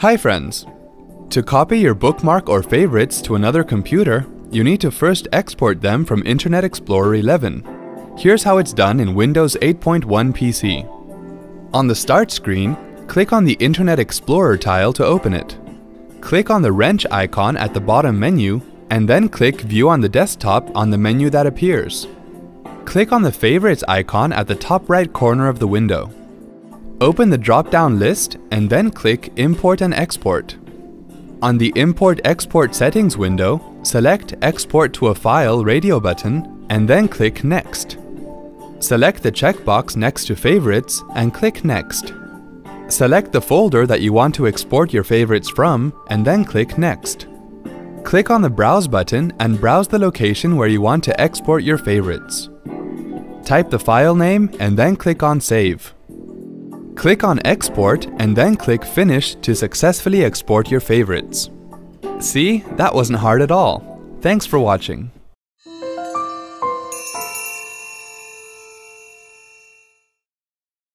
Hi friends! To copy your bookmark or favorites to another computer, you need to first export them from Internet Explorer 11. Here's how it's done in Windows 8.1 PC. On the Start screen, click on the Internet Explorer tile to open it. Click on the wrench icon at the bottom menu, and then click View on the desktop on the menu that appears. Click on the Favorites icon at the top right corner of the window. Open the drop-down list and then click Import and Export. On the Import-Export settings window, select Export to a File radio button and then click Next. Select the checkbox next to Favorites and click Next. Select the folder that you want to export your favorites from and then click Next. Click on the Browse button and browse the location where you want to export your favorites. Type the file name and then click on Save. Click on Export and then click Finish to successfully export your favorites. See, that wasn't hard at all. Thanks for watching.